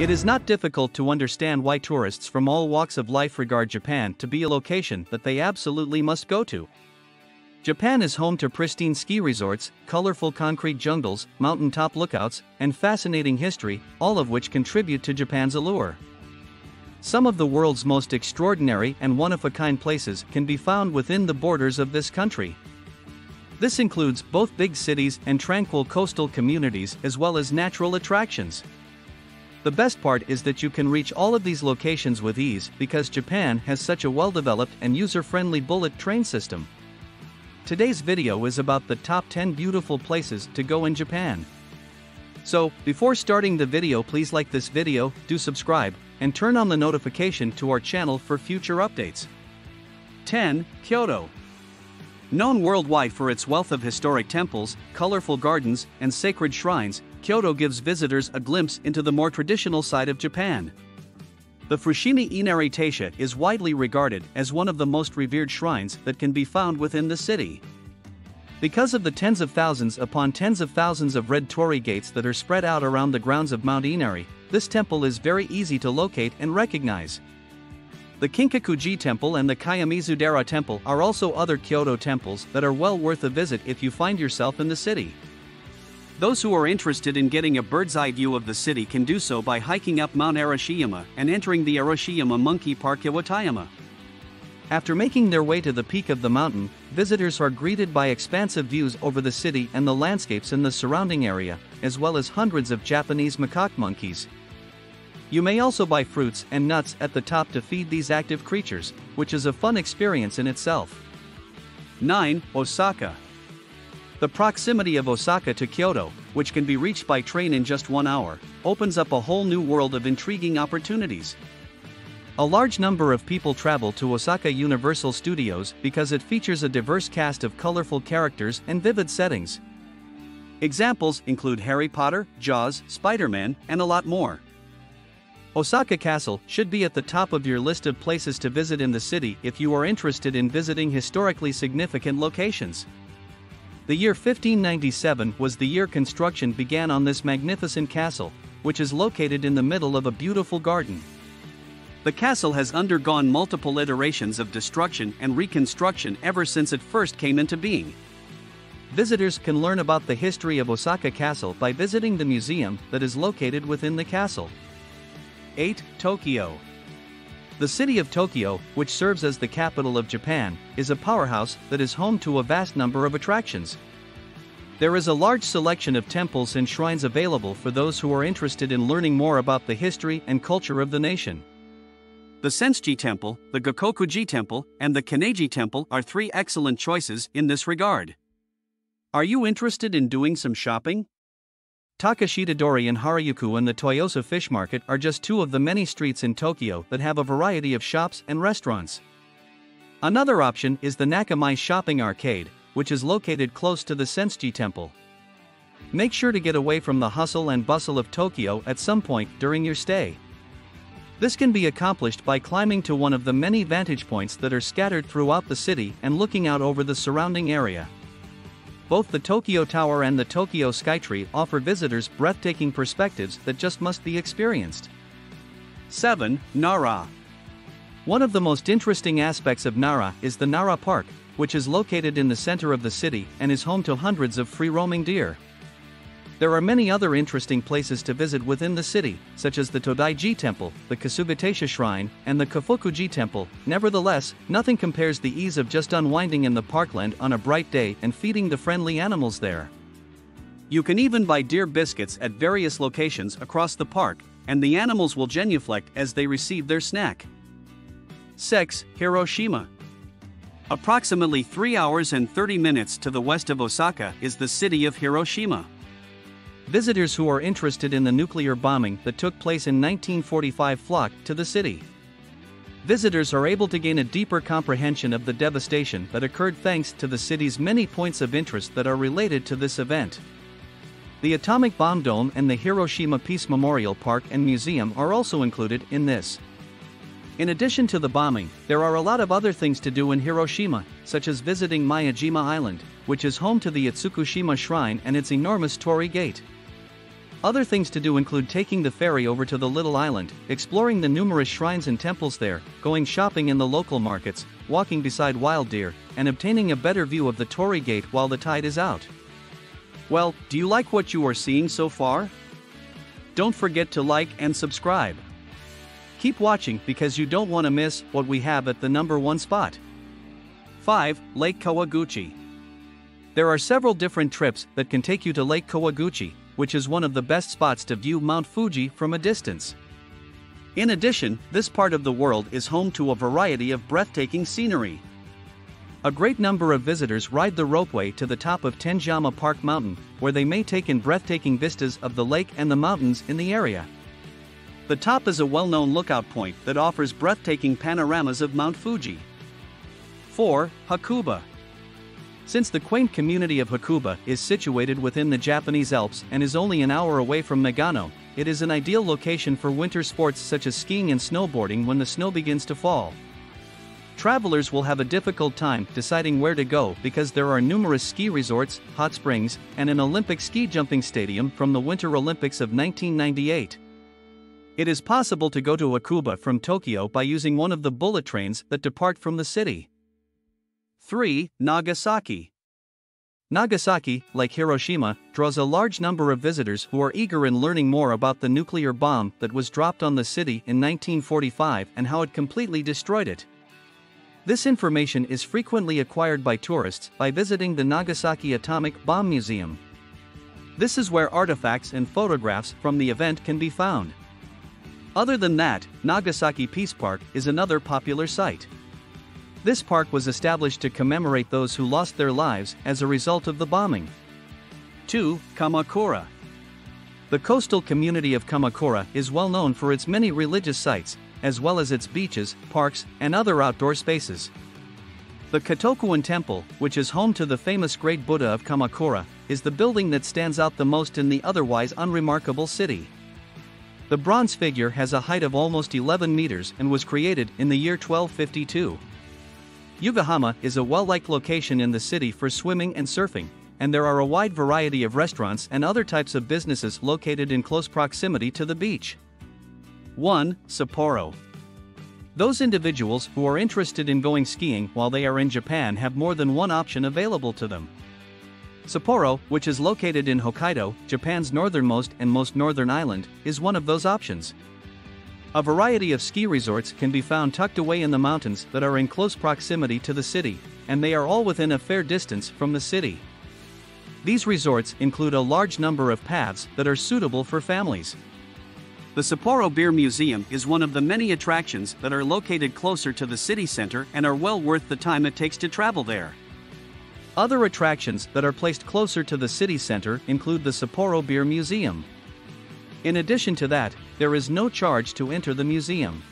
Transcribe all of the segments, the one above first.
It is not difficult to understand why tourists from all walks of life regard Japan to be a location that they absolutely must go to. Japan is home to pristine ski resorts, colorful concrete jungles, mountaintop lookouts, and fascinating history, all of which contribute to Japan's allure. Some of the world's most extraordinary and one of a kind places can be found within the borders of this country. This includes both big cities and tranquil coastal communities as well as natural attractions. The best part is that you can reach all of these locations with ease because Japan has such a well developed and user friendly bullet train system. Today's video is about the top 10 beautiful places to go in Japan. So, before starting the video please like this video, do subscribe, and turn on the notification to our channel for future updates. 10. Kyoto Known worldwide for its wealth of historic temples, colorful gardens, and sacred shrines, Kyoto gives visitors a glimpse into the more traditional side of Japan. The Fushimi Inari Taisha is widely regarded as one of the most revered shrines that can be found within the city. Because of the tens of thousands upon tens of thousands of red torii gates that are spread out around the grounds of Mount Inari, this temple is very easy to locate and recognize. The Kinkakuji Temple and the Kiyomizudera Temple are also other Kyoto temples that are well worth a visit if you find yourself in the city. Those who are interested in getting a bird's eye view of the city can do so by hiking up Mount Arashiyama and entering the Arashiyama Monkey Park Iwatayama. After making their way to the peak of the mountain, visitors are greeted by expansive views over the city and the landscapes in the surrounding area, as well as hundreds of Japanese macaque monkeys. You may also buy fruits and nuts at the top to feed these active creatures, which is a fun experience in itself. 9. Osaka the proximity of Osaka to Kyoto, which can be reached by train in just one hour, opens up a whole new world of intriguing opportunities. A large number of people travel to Osaka Universal Studios because it features a diverse cast of colorful characters and vivid settings. Examples include Harry Potter, Jaws, Spider Man, and a lot more. Osaka Castle should be at the top of your list of places to visit in the city if you are interested in visiting historically significant locations. The year 1597 was the year construction began on this magnificent castle, which is located in the middle of a beautiful garden. The castle has undergone multiple iterations of destruction and reconstruction ever since it first came into being. Visitors can learn about the history of Osaka Castle by visiting the museum that is located within the castle. 8. Tokyo the city of Tokyo, which serves as the capital of Japan, is a powerhouse that is home to a vast number of attractions. There is a large selection of temples and shrines available for those who are interested in learning more about the history and culture of the nation. The Sensoji Temple, the Gokokuji Temple, and the Kaneiji Temple are three excellent choices in this regard. Are you interested in doing some shopping? Takeshita-dori and Harajuku and the Toyosu Fish Market are just two of the many streets in Tokyo that have a variety of shops and restaurants. Another option is the Nakamise Shopping Arcade, which is located close to the Sensoji Temple. Make sure to get away from the hustle and bustle of Tokyo at some point during your stay. This can be accomplished by climbing to one of the many vantage points that are scattered throughout the city and looking out over the surrounding area. Both the Tokyo Tower and the Tokyo Skytree offer visitors breathtaking perspectives that just must be experienced. 7. Nara One of the most interesting aspects of Nara is the Nara Park, which is located in the center of the city and is home to hundreds of free roaming deer. There are many other interesting places to visit within the city, such as the Todaiji Temple, the Kasuga Shrine, and the Kofukuji Temple. Nevertheless, nothing compares the ease of just unwinding in the parkland on a bright day and feeding the friendly animals there. You can even buy deer biscuits at various locations across the park, and the animals will genuflect as they receive their snack. 6. Hiroshima. Approximately 3 hours and 30 minutes to the west of Osaka is the city of Hiroshima. Visitors who are interested in the nuclear bombing that took place in 1945 flock to the city. Visitors are able to gain a deeper comprehension of the devastation that occurred thanks to the city's many points of interest that are related to this event. The Atomic Bomb Dome and the Hiroshima Peace Memorial Park and Museum are also included in this. In addition to the bombing, there are a lot of other things to do in Hiroshima, such as visiting Miyajima Island, which is home to the Itsukushima Shrine and its enormous Torii Gate. Other things to do include taking the ferry over to the little island, exploring the numerous shrines and temples there, going shopping in the local markets, walking beside wild deer, and obtaining a better view of the Torii Gate while the tide is out. Well, do you like what you are seeing so far? Don't forget to like and subscribe. Keep watching because you don't want to miss what we have at the number 1 spot. 5. Lake Kawaguchi. There are several different trips that can take you to Lake Kawaguchi, which is one of the best spots to view Mount Fuji from a distance. In addition, this part of the world is home to a variety of breathtaking scenery. A great number of visitors ride the ropeway to the top of Tenjoyama Park Mountain, where they may take in breathtaking vistas of the lake and the mountains in the area. The top is a well known lookout point that offers breathtaking panoramas of Mount Fuji. 4. Hakuba since the quaint community of Hakuba is situated within the Japanese Alps and is only an hour away from Nagano, it is an ideal location for winter sports such as skiing and snowboarding when the snow begins to fall. Travelers will have a difficult time deciding where to go because there are numerous ski resorts, hot springs, and an Olympic ski jumping stadium from the Winter Olympics of 1998. It is possible to go to Hakuba from Tokyo by using one of the bullet trains that depart from the city. 3. Nagasaki. Nagasaki, like Hiroshima, draws a large number of visitors who are eager in learning more about the nuclear bomb that was dropped on the city in 1945 and how it completely destroyed it. This information is frequently acquired by tourists by visiting the Nagasaki Atomic Bomb Museum. This is where artifacts and photographs from the event can be found. Other than that, Nagasaki Peace Park is another popular site. This park was established to commemorate those who lost their lives as a result of the bombing. 2. Kamakura. The coastal community of Kamakura is well known for its many religious sites, as well as its beaches, parks, and other outdoor spaces. The Kotokuin Temple, which is home to the famous Great Buddha of Kamakura, is the building that stands out the most in the otherwise unremarkable city. The bronze figure has a height of almost 11 meters and was created in the year 1252. Yuigahama is a well-liked location in the city for swimming and surfing, and there are a wide variety of restaurants and other types of businesses located in close proximity to the beach. 1. Sapporo. Those individuals who are interested in going skiing while they are in Japan have more than one option available to them. Sapporo, which is located in Hokkaido, Japan's northernmost and most northern island, is one of those options. A variety of ski resorts can be found tucked away in the mountains that are in close proximity to the city, and they are all within a fair distance from the city. These resorts include a large number of paths that are suitable for families. The Sapporo Beer Museum is one of the many attractions that are located closer to the city center and are well worth the time it takes to travel there. Other attractions that are placed closer to the city center include the Sapporo Beer Museum. In addition to that, there is no charge to enter the museum.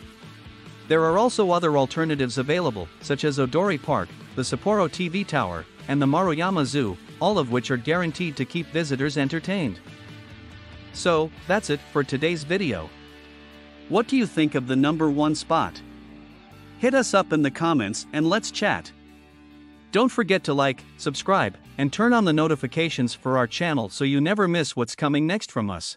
There are also other alternatives available, such as Odori Park, the Sapporo TV Tower, and the Maruyama Zoo, all of which are guaranteed to keep visitors entertained. So, that's it for today's video. What do you think of the number one spot? Hit us up in the comments and let's chat. Don't forget to like, subscribe, and turn on the notifications for our channel so you never miss what's coming next from us.